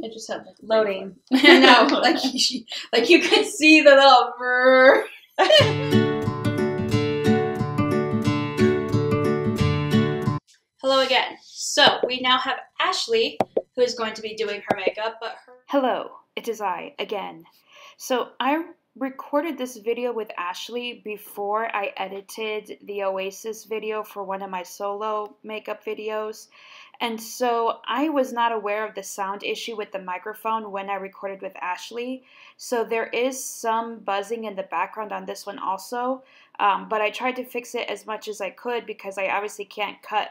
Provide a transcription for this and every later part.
It just had like Loading. no, like you, like you could see the little. brrr. Hello again. So we now have Ashley, who is going to be doing her makeup, but her Hello, it is I again. So I recorded this video with Ashley before I edited the Oasis video for one of my solo makeup videos. And so I was not aware of the sound issue with the microphone when I recorded with Ashley. So there is some buzzing in the background on this one also. Um, but I tried to fix it as much as I could because I obviously can't cut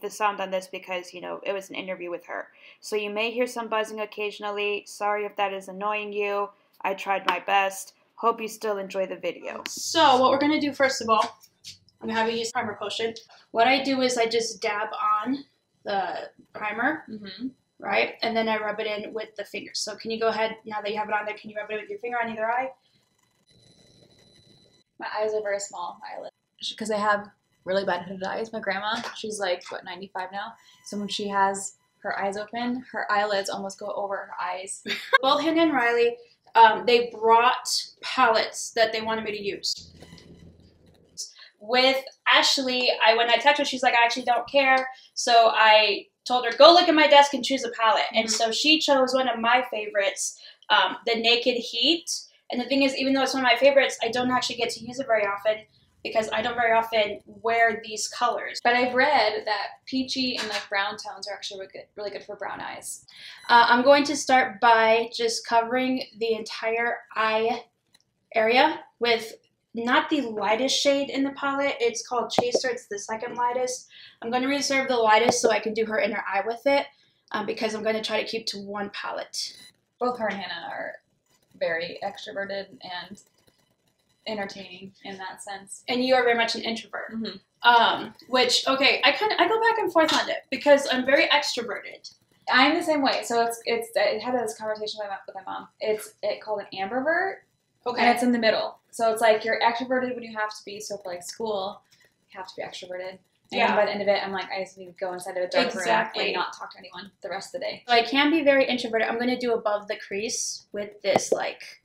the sound on this because, you know, it was an interview with her. So you may hear some buzzing occasionally. Sorry if that is annoying you. I tried my best. Hope you still enjoy the video. So what we're gonna do first of all, I'm having use primer potion. What I do is I just dab on the primer, Mm-hmm. right, and then I rub it in with the fingers. So can you go ahead now that you have it on there? Can you rub it with your finger on either eye? My eyes are very small, my eyelids, because I have really bad hooded eyes. My grandma, she's like what 95 now, so when she has her eyes open, her eyelids almost go over her eyes. Both Hannah and Riley, um, they brought palettes that they wanted me to use. With Ashley, I when I texted her, she's like, I actually don't care. So I told her, go look at my desk and choose a palette. And Mhm. so she chose one of my favorites, um, the Naked Heat. And the thing is, even though it's one of my favorites, I don't actually get to use it very often because I don't very often wear these colors. But I've read that peachy and like brown tones are actually really good, really good for brown eyes. Uh, I'm going to start by just covering the entire eye area with not the lightest shade in the palette. It's called Chaser. It's the second lightest. I'm going to reserve the lightest so I can do her inner eye with it um, because I'm going to try to keep to one palette. Both her and Hannah are very extroverted and entertaining in that sense. And you are very much an introvert. Mhm. Um, which okay, I kind of I go back and forth on it because I'm very extroverted. I'm the same way. So it's it's I had this conversation with my, with my mom. It's it called an ambivert, Okay. and it's in the middle. So it's like you're extroverted when you have to be. So for like school, you have to be extroverted. And Yeah. by the end of it, I'm like, I just need to go inside of a dark Exactly. room and not talk to anyone the rest of the day. So I can be very introverted. I'm gonna do above the crease with this like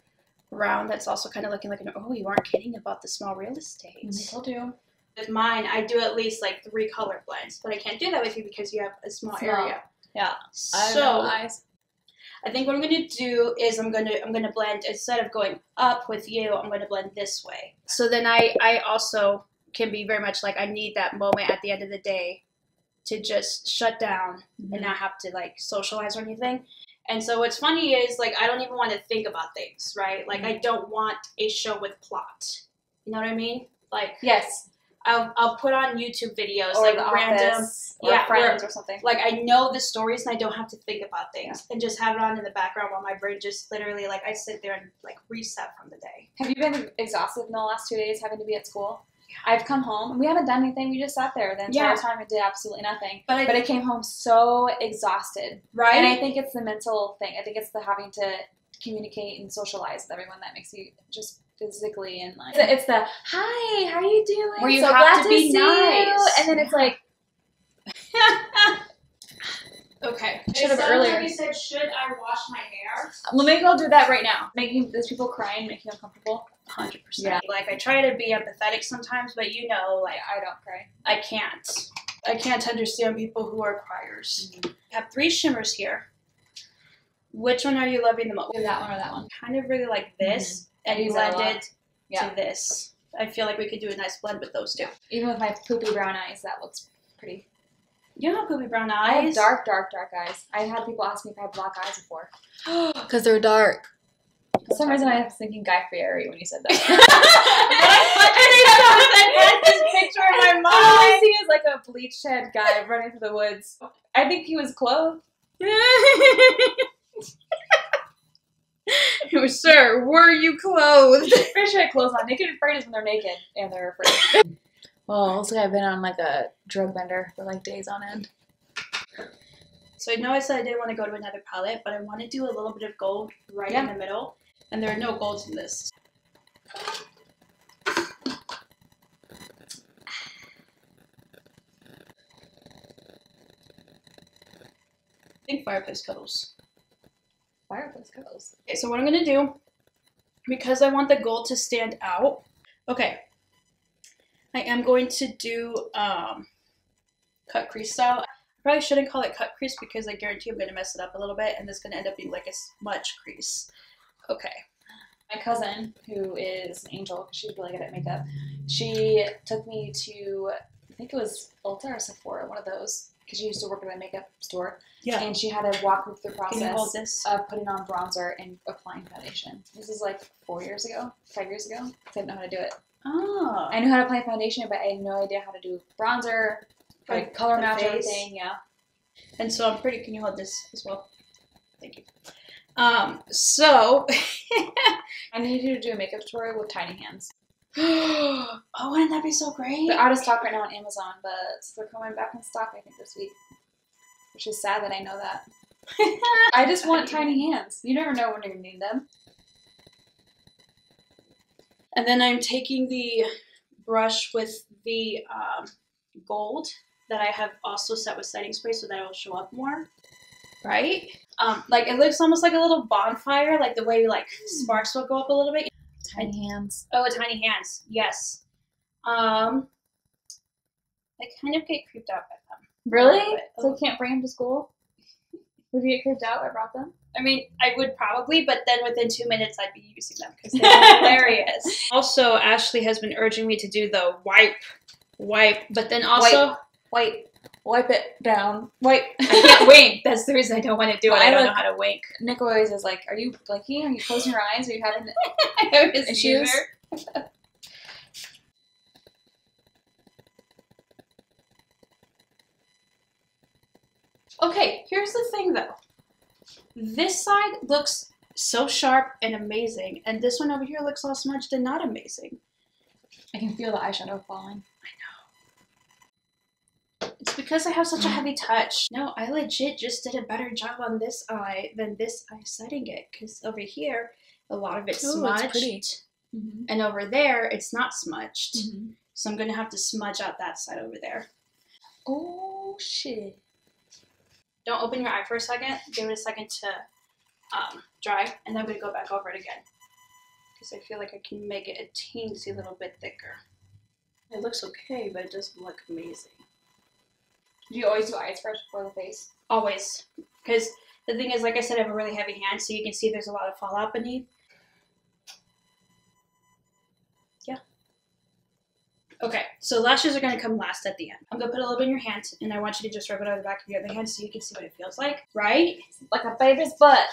round that's also kind of looking like an oh you aren't kidding about the small real estate. Mm-hmm. Will do. With mine, I do at least like three color blends, but I can't do that with you because you have a small, Small. area. Yeah. I So know eyes. I think what I'm gonna do is I'm gonna I'm gonna blend instead of going up with you, I'm gonna blend this way. So then I I also can be very much like I need that moment at the end of the day to just shut down and mm-hmm. not have to like socialize or anything. And so what's funny is like I don't even want to think about things, right? Like mm-hmm. I don't want a show with plot. You know what I mean? Like Yes. I'll I'll put on YouTube videos Or like random. Or yeah, friends or something. like I know the stories and I don't have to think about things and just have it on in the background while my brain just literally like I sit there and like reset from the day. Have you been exhausted in the last two days having to be at school? I've come home and we haven't done anything. We just sat there the entire Yeah. time and did absolutely nothing. But I But I came home so exhausted. right And I think it's the mental thing. I think it's the having to communicate and socialize with everyone that makes you just physically and like it's the, it's the hi, how are you doing? Where you so have glad to be see you." And then it's like okay. Should have earlier. You said should I wash my hair? well maybe I'll do that right now. Making those people crying making you uncomfortable. Hundred percent. Yeah. percent. Like I try to be empathetic sometimes, but you know, like I don't cry. I can't. I can't understand people who are criers. Mm-hmm. I have three shimmers here. Which one are you loving the most? That one or that one. Kind of really like this I and a lot. blended Yeah. to this. I feel like we could do a nice blend with those two. Even with my poopy brown eyes, that looks pretty. You have poopy brown eyes. I have dark, dark, dark eyes. I've had people ask me if I have black eyes before. Because they're dark. For some reason, I was thinking Guy Fieri when you said that. I had this picture in my All I mind. see is like a bleached head guy running through the woods. I think he was clothed. Sir, were you clothed? Pretty sure I had clothes on. Naked and afraid is when they're naked and they're afraid. well, looks like I've been on like a drug bender for like days on end. So I know I said I didn't want to go to another palette, but I want to do a little bit of gold right in the middle. And there are no golds in this. I think fireplace cuddles. Fireplace. Okay, so what I'm gonna do, because I want the gold to stand out, okay, I am going to do um, cut crease style. I probably shouldn't call it cut crease because I guarantee I'm gonna mess it up a little bit and it's gonna end up being like a smudge crease. Okay. My cousin, who is an angel, she's really good at makeup, she took me to, I think it was Ulta or Sephora, one of those, because she used to work at a makeup store, Yeah. and she had to walk me through the Can you hold process of putting on bronzer and applying foundation. This is like four years ago, five years ago. I didn't know how to do it. Oh. I knew how to apply foundation, but I had no idea how to do bronzer, For like color match face? everything. Yeah. And so I'm pretty. Can you hold this as well? Thank you. Um. So. I need you to do a makeup tutorial with tiny hands. oh, wouldn't that be so great? They're out of stock right now on Amazon, but they're coming back in stock I think this week. Which is sad that I know that. I just want tiny hands. You never know when you're gonna need them. And then I'm taking the brush with the um, gold that I have also set with setting spray so that it will show up more. Right? Um, like it looks almost like a little bonfire, like the way like sparks will go up a little bit. Tiny hands. Oh, tiny hands. Yes. Um, I kind of get creeped out by them. Really? little. So you can't bring them to school? Would you get creeped out I brought them? I mean, I would probably, but then within two minutes, I'd be using them because they're hilarious. Also, Ashley has been urging me to do the wipe, wipe, but then also Wipe. Wipe it down. Wipe. I can't wink. That's the reason I don't want to do it. I I don't know how to wink. Nick always is like, Are you blinking? Are you closing your eyes? Are you having I Issues? Okay, here's the thing though. This side looks so sharp and amazing, and this one over here looks all smudged and not amazing. I can feel the eyeshadow falling. It's because I have such a heavy touch. No, I legit just did a better job on this eye than this eye setting it, because over here, a lot of it's Ooh, it's smudged. pretty. Mm-hmm. And over there, it's not smudged. So I'm gonna have to smudge out that side over there. Oh shit. Don't open your eye for a second. Give it a second to um, dry, and then I'm gonna go back over it again. Because I feel like I can make it a teensy little bit thicker. It looks okay, but it doesn't look amazing. Do you always do eyes first before the face? Always. Because the thing is, like I said, I have a really heavy hand, so you can see there's a lot of fallout beneath. Yeah. Okay, so lashes are going to come last at the end. I'm going to put a little bit in your hand, and I want you to just rub it over the back of your other hand so you can see what it feels like, right? Like a baby's butt.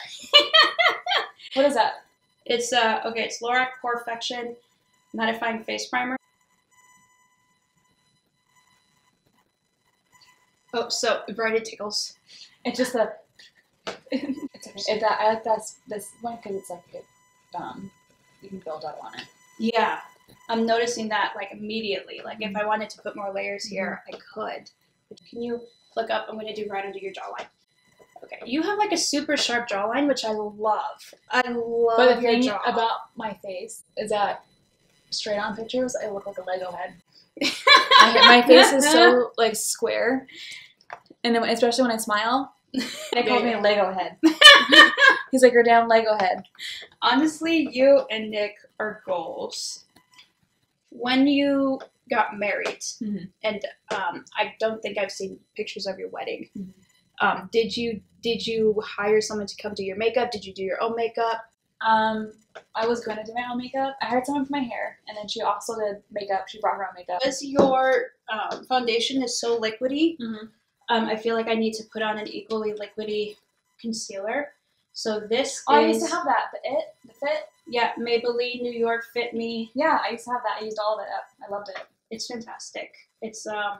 what is that? It's, uh, okay, it's Lorac Porefection Mattifying Face Primer. Oh, so, right, it tickles. It's just a. it's okay. It, that, I like that this one because it's like it, um, you can build up on it. Yeah, I'm noticing that like immediately. Like if I wanted to put more layers here, I could. But can you look up? I'm going to do right under your jawline. Okay, you have like a super sharp jawline, which I love. I love But the thing jaw. about my face is that straight on pictures, I look like a Lego head. I, my face is so like square, and especially when I smile, they call me a Lego head. He's like, "You're damn Lego head." Honestly, you and Nick are goals. When you got married, Mhm. and um, I don't think I've seen pictures of your wedding. Mhm. Um, did you did you hire someone to come do your makeup? Did you do your own makeup? Um, I was going to do my own makeup. I hired someone for my hair, and then she also did makeup. She brought her own makeup. Because your um, foundation is so liquidy, Mhm. Um, I feel like I need to put on an equally liquidy concealer. So this Oh, I used to have that. The it, the fit. yeah Maybelline New York Fit Me. Yeah, I used to have that. I used all of it up. I loved it. It's fantastic. It's um,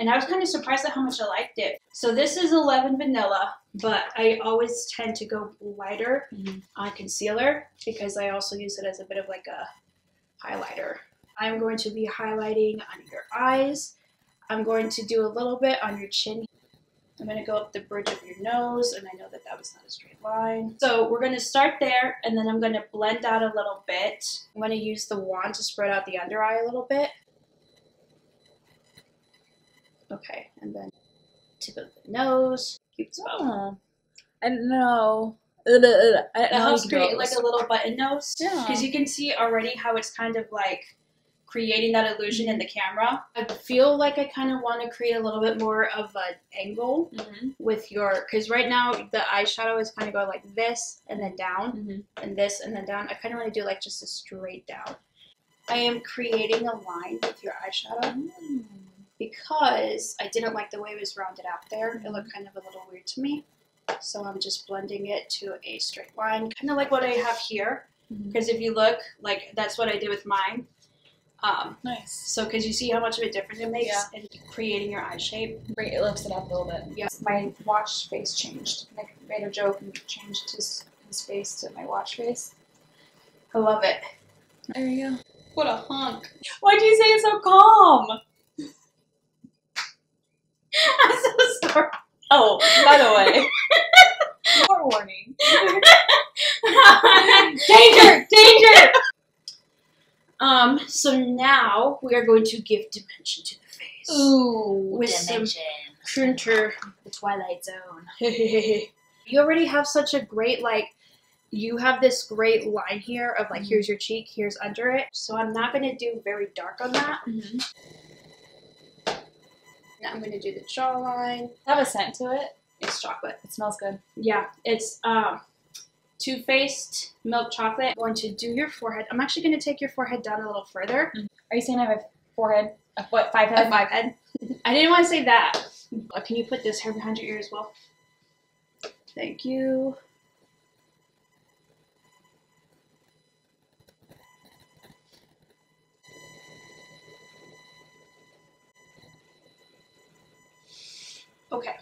and I was kind of surprised at how much I liked it. So this is 11 vanilla, but I always tend to go lighter Mhm. on concealer because I also use it as a bit of like a highlighter. I'm going to be highlighting on your eyes. I'm going to do a little bit on your chin. I'm going to go up the bridge of your nose, and I know that that was not a straight line. So we're going to start there, and then I'm going to blend out a little bit. I'm going to use the wand to spread out the under eye a little bit. Okay, and then tip of the nose. Oh, I don't know That helps you can draw create like a little button nose. Yeah. Because you can see already how it's kind of like creating that illusion in the camera. I feel like I kind of want to create a little bit more of an angle Mhm. with your, because right now the eyeshadow is kind of going like this and then down Mhm. and this and then down. I kind of want to do like just a straight down. I am creating a line with your eyeshadow Mm. because I didn't like the way it was rounded out there. It looked kind of a little weird to me. So I'm just blending it to a straight line, kind of like what I have here. Because if you look, like that's what I did with mine. Um, Nice. so because you see how much of a difference it makes Yeah. in creating your eye shape. Bring it lifts it up a little bit. Yes. My watch face changed. I made a joke and changed his his face to my watch face. I love it. There you go. What a hunk. Why'd you say it so calm? I'm so sorry. Oh, by the way. Forewarning. danger! Danger! Um, so now we are going to give dimension to the face. Ooh, With some- dimension. Printer. The Twilight Zone. you already have such a great like you have this great line here of like Mhm. here's your cheek here's under it so i'm not going to do very dark on that Mm-hmm. now i'm going to do the jawline Have a scent to it. it's chocolate It smells good. yeah it's um Too Faced milk chocolate. I'm going to do your forehead. I'm actually going to take your forehead down a little further. Are you saying I have a forehead? A what? Five head? A five head. I didn't want to say that. Can you put this hair behind your ear as well? Thank you. Okay.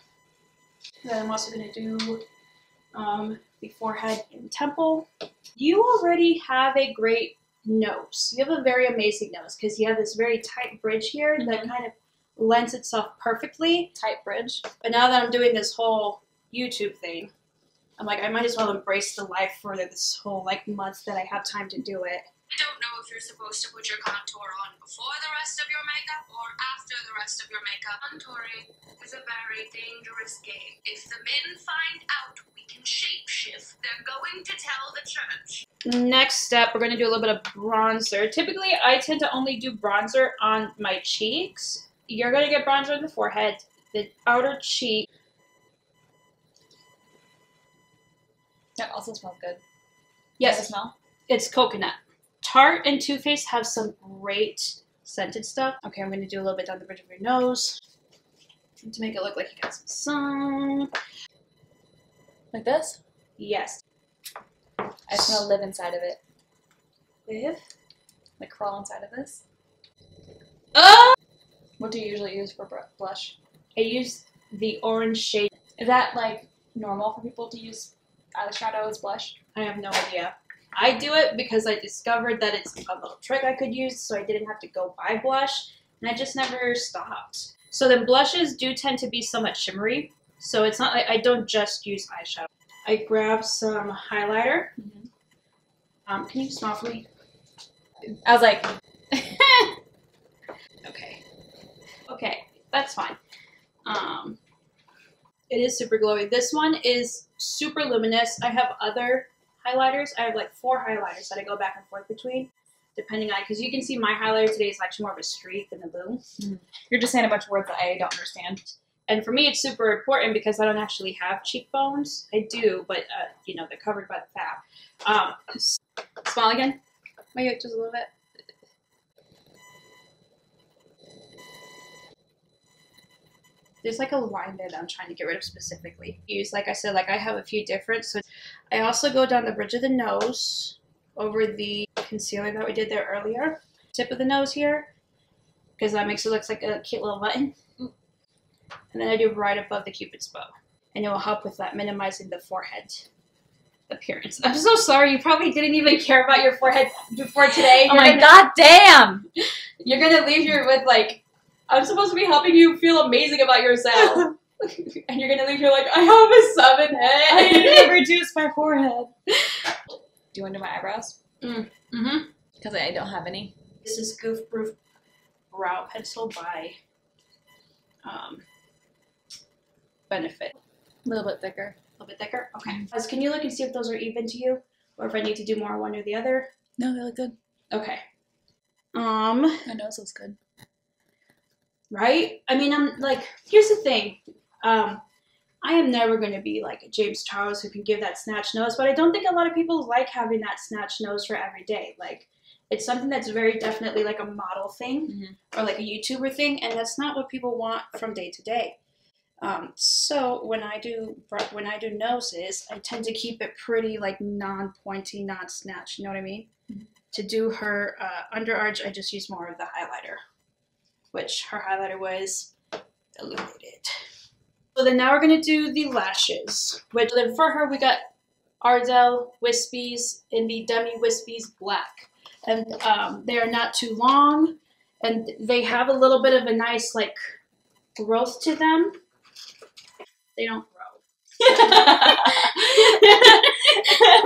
Then I'm also going to do um, the forehead and temple. You already have a great nose. You have a very amazing nose because you have this very tight bridge here that Mhm. kind of lends itself perfectly. Tight bridge. But now that I'm doing this whole YouTube thing, I'm like, I might as well embrace the life for this whole like month that I have time to do it. I don't know if you're supposed to put your contour on before the rest of your makeup or after the rest of your makeup. Contouring is a very dangerous game. If the men find out we can shapeshift, they're going to tell the church. Next step, we're gonna do a little bit of bronzer. Typically, I tend to only do bronzer on my cheeks. You're gonna get bronzer on the forehead, the outer cheek. That also smells good. Yes, Does it smell? it's coconut. Tarte and Too Faced have some great scented stuff. Okay, I'm gonna do a little bit down the bridge of your nose to make it look like you got some sun. Like this? Yes. I just want to live inside of it. Live. Like crawl inside of this. Oh! What do you usually use for blush? I use the orange shade. Is that like normal for people to use eyeshadow as blush? I have no idea. I do it because I discovered that it's a little trick I could use, so I didn't have to go buy blush, and I just never stopped. So then blushes do tend to be somewhat shimmery, so it's not like I don't just use eyeshadow. I grab some highlighter. Mhm. Um, can you smile for me? I was like, okay. Okay, that's fine. Um, it is super glowy. This one is super luminous. I have other highlighters. I have like four highlighters that I go back and forth between, depending on because you can see my highlighter today is actually more of a streak than a boom. you're just saying a bunch of words that I don't understand. And for me, it's super important because I don't actually have cheekbones. I do, but uh, you know they're covered by the fat. Um, smile again. Maybe just a little bit. There's like a line there that I'm trying to get rid of specifically. Use like I said, like I have a few different. So I also go down the bridge of the nose, over the concealer that we did there earlier, tip of the nose here, because that makes it look like a cute little button. And then I do right above the cupid's bow. And it will help with that minimizing the forehead appearance. I'm so sorry, you probably didn't even care about your forehead before today. Oh You're my gonna- god damn! You're gonna leave here with like, I'm supposed to be helping you feel amazing about yourself. and you're gonna leave here like, I have a seven head. I head. need to reduce my forehead. Do you want to do my eyebrows? mm-hmm. Because I don't have any. This is Goof Proof Brow Pencil by um, Benefit. A little bit thicker. A little bit thicker. Okay. Guys, can you look and see if those are even to you, or if I need to do more one or the other? No, they look good. Okay. Um. My nose looks good. Right? I mean, I'm like, here's the thing. Um, I am never going to be like a James Charles who can give that snatch nose, but I don't think a lot of people like having that snatch nose for every day. Like, it's something that's very definitely like a model thing Mhm. or like a YouTuber thing, and that's not what people want from day to day. Um, so when I do when I do noses, I tend to keep it pretty like non-pointy, non-snatch. You know what I mean? To do her uh, under arch, I just use more of the highlighter, which her highlighter was illuminated. So then now we're gonna do the lashes, which then for her we got Ardell Wispies in the Demi Wispies Black, and um, they are not too long, and they have a little bit of a nice like growth to them. They don't.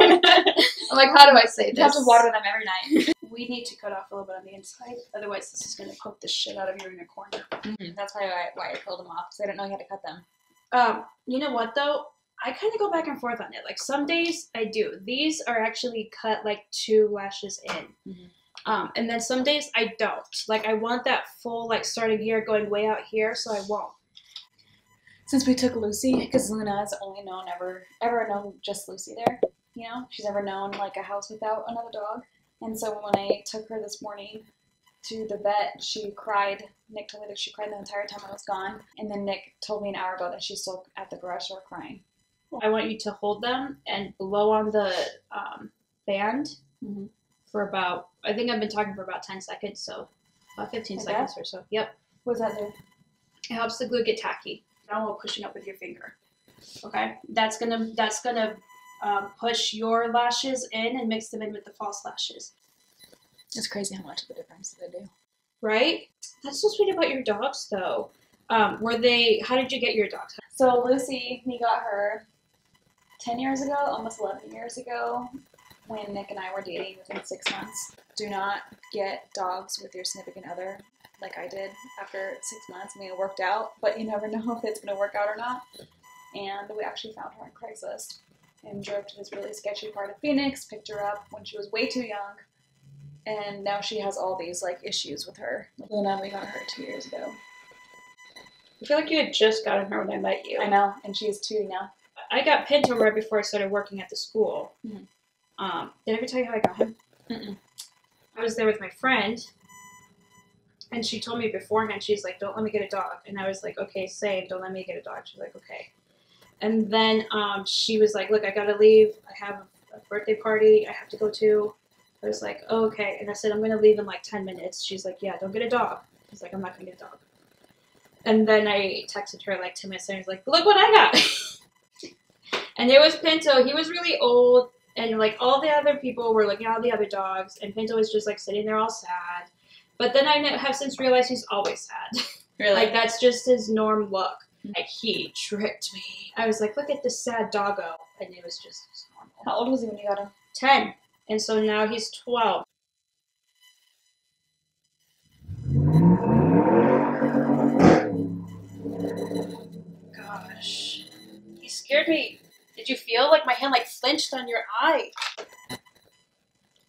I'm like, how do I say this? You have to water them every night. we need to cut off a little bit on the inside, otherwise this is gonna poke the shit out of you in your corner. Mhm. That's probably why, why I pulled them off because I didn't know you had to cut them. Um, you know what though? I kind of go back and forth on it. Like some days I do. These are actually cut like two lashes in. Mhm. Um, and then some days I don't. Like I want that full like starting here going way out here, so I won't. Since we took Lucy, because Luna has only known ever ever known just Lucy there. You know, she's never known like a house without another dog. And so when I took her this morning to the vet, she cried. Nick told me that she cried the entire time I was gone. And then Nick told me an hour ago that she's still at the garage door crying. I want you to hold them and blow on the um, band Mhm. for about. I think I've been talking for about ten seconds, so about fifteen Like seconds or so. Yep. What does that do? It helps the glue get tacky. Now we're pushing up with your finger. Okay, that's gonna that's gonna um, push your lashes in and mix them in with the false lashes. It's crazy how much of a difference they do. Right? That's so sweet about your dogs, though. Um, were they? How did you get your dogs? So Lucy, we got her 10 years ago, almost 11 years ago, when Nick and I were dating within six months. Do not get dogs with your significant other like I did after six months. I mean, it worked out, but you never know if it's going to work out or not. And we actually found her on Craigslist and drove to this really sketchy part of Phoenix, picked her up when she was way too young. And now she has all these like issues with her. Luna, we got her two years ago. I feel like you had just gotten her when I met you. I know, and she's two now. I got Pinto right before I started working at the school. Mhm. Um, did I ever tell you how I got him? Mm-mm. I was there with my friend, and she told me beforehand, she's like, "Don't let me get a dog," and I was like, "Okay, same. Don't let me get a dog." She's like, "Okay," and then um, she was like, "Look, I gotta leave. I have a birthday party I have to go to." I was like, oh, "Okay," and I said, "I'm gonna leave in like ten minutes." She's like, "Yeah, don't get a dog." I was like, "I'm not gonna get a dog." And then I texted her like ten minutes later. I was like, "Look what I got!" and it was Pinto. He was really old, and like all the other people were looking at all the other dogs, and Pinto was just like sitting there all sad. But then I have since realized he's always sad. Really? like that's just his norm look. Mm-hmm. Like he tricked me. I was like, look at this sad doggo, and it was just his normal. How old was he when you got him? Ten, and so now he's twelve. Gosh, he scared me. Did you feel like my hand like flinched on your eye?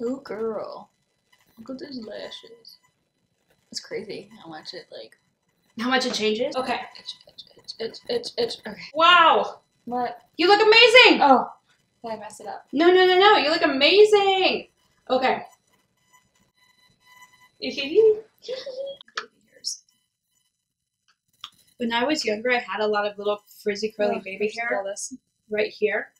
Oh, girl. Look at those lashes. It's crazy how much it, like, How much it changes? Okay. itch, itch, itch, itch. Okay. Wow, What? you look amazing. Oh, I messed it up. No, no, no, no. You look amazing. Okay. when I was younger, I had a lot of little frizzy, curly Oh, baby hair all, this. right here,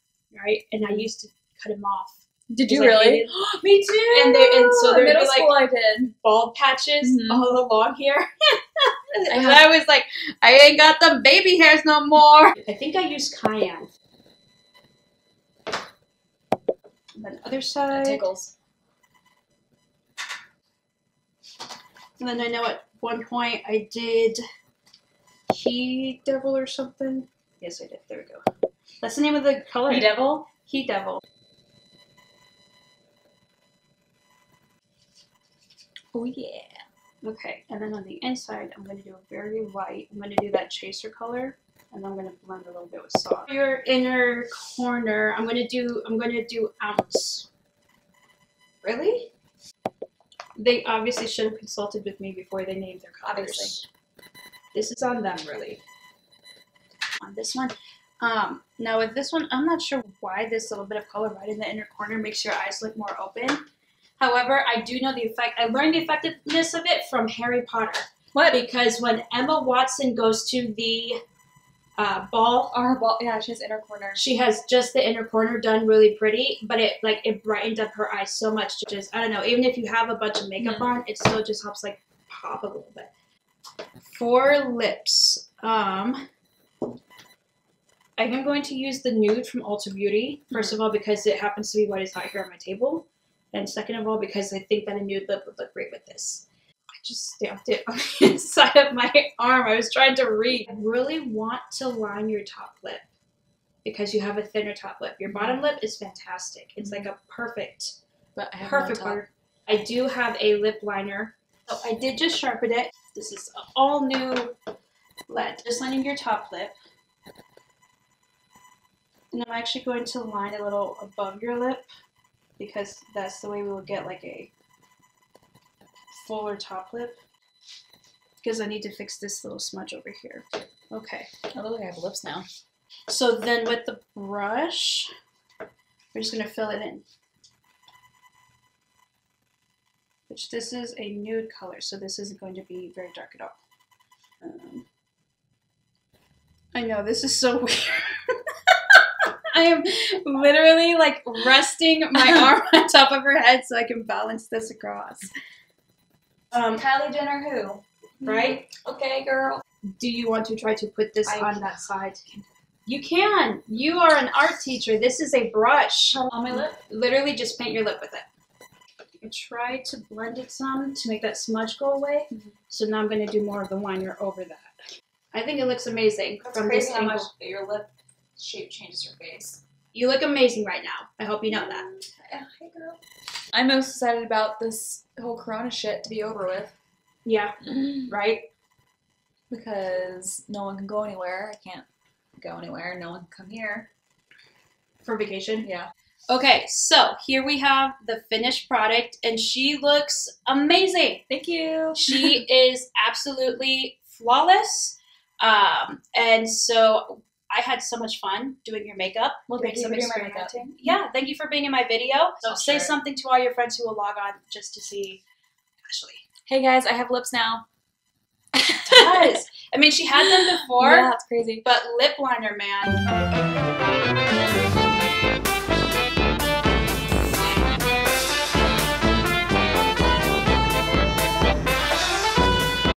right? And I used to cut them off. Did you really? Me too. And they- and so In there'd be, middle like- school I did. Bald patches Mhm. all along here. and I I, was like, I ain't got them baby hairs no more. I think I used cayenne. And then other side. tickles. And then I know at one point I did He Devil or something. Yes, I did. There we go. That's the name of the color. He devil. He Devil. Oh yeah. Okay, and then on the inside, I'm going to do a very light. I'm going to do that chaser color. and I'm gonna blend a little bit with soft. For your inner corner, I'm gonna do I'm gonna do ounce. Really? They obviously should have consulted with me before they named their colors. Obviously. This is on them, really. On this one. Um, now with this one, I'm not sure why this little bit of color right in the inner corner makes your eyes look more open. However, I do know the effect. I learned the effectiveness of it from Harry Potter. What? Because when Emma Watson goes to the uh, ball, Our ball. Yeah, she has inner corner. she has just the inner corner done really pretty, but it like it brightened up her eyes so much. Just I don't know. Even if you have a bunch of makeup Mhm. on, it still just helps like pop a little bit. For lips, um, I am going to use the nude from Ulta Beauty. 1st of all, because it happens to be what is not here on my table, and second of all, because I think that a nude lip would look great with this. I just stamped it on the inside of my arm. I was trying to read. I really want to line your top lip because you have a thinner top lip. Your bottom lip is fantastic. It's like a perfect, But perfect no. I do have a lip liner. So I did just sharpen it. This is all new lead. Just lining your top lip. And I'm actually going to line a little above your lip because that's the way we will get like a fuller top lip. Because I need to fix this little smudge over here. Okay. I look like I have lips now. So then with the brush, we're just gonna fill it in. Which this is a nude color, so this isn't going to be very dark at all. Um, I know this is so weird. I am literally like resting my arm on top of her head so I can balance this across. Um, Kylie Jenner, who? right? Okay, girl. Do you want to try to put this I on that side? You can. You are an art teacher. This is a brush. On my lip. Literally just paint your lip with it. And try to blend it some to make that smudge go away. Mhm. So now I'm going to do more of the liner over that. I think it looks amazing That's from crazy this how angle. much your lip shape changes your face. You look amazing right now. I hope you know that. Yeah, hey girl. I'm most excited about this whole Corona shit to be over with. Yeah, right? Because no one can go anywhere. I can't go anywhere. No one can come here. For vacation. Yeah. Okay, so here we have the finished product, and she looks amazing. Thank you. she is absolutely flawless. Um, and so I had so much fun doing your makeup. Well, thank you for doing my makeup. Yeah, thank you for being in my video. So I'll say it. something to all your friends who will log on just to see Ashley. Hey guys, I have lips now. Does I mean she had them before, yeah, that's crazy. but lip liner, man.